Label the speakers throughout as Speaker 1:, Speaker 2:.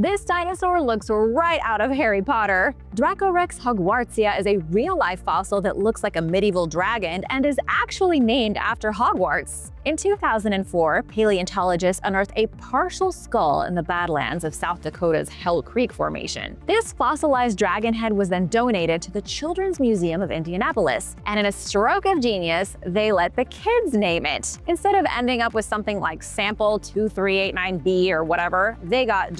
Speaker 1: This dinosaur looks right out of Harry Potter. Dracorex hogwartsia is a real-life fossil that looks like a medieval dragon and is actually named after Hogwarts. In 2004, paleontologists unearthed a partial skull in the Badlands of South Dakota's Hell Creek Formation. This fossilized dragon head was then donated to the Children's Museum of Indianapolis, and in a stroke of genius, they let the kids name it. Instead of ending up with something like sample 2389b or whatever, they got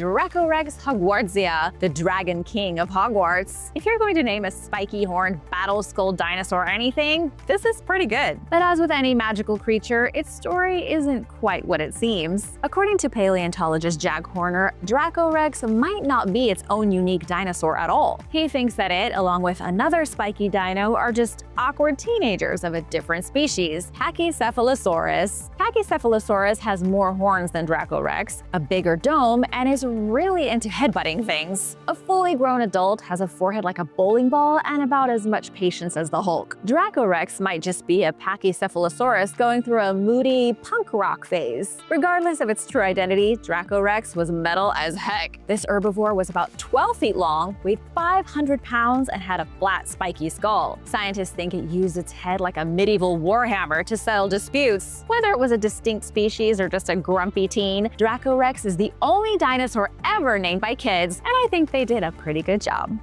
Speaker 1: Dracorex hogwartsia, the dragon king of Hogwarts. If you're going to name a spiky horned battle skull dinosaur anything, this is pretty good. But as with any magical creature, its story isn't quite what it seems. According to paleontologist Jack Horner, Dracorex might not be its own unique dinosaur at all. He thinks that it, along with another spiky dino, are just awkward teenagers of a different species, Pachycephalosaurus. Pachycephalosaurus has more horns than Dracorex, a bigger dome, and is really into headbutting things. A fully grown adult has a forehead like a bowling ball and about as much patience as the Hulk. Dracorex might just be a Pachycephalosaurus going through a moody punk rock phase. Regardless of its true identity, Dracorex was metal as heck. This herbivore was about 12 feet long, weighed 500 pounds, and had a flat, spiky skull. Scientists think it used its head like a medieval warhammer to settle disputes. Whether it was a distinct species or just a grumpy teen, Dracorex is the only dinosaur ever named by kids, and I think they did a pretty good job.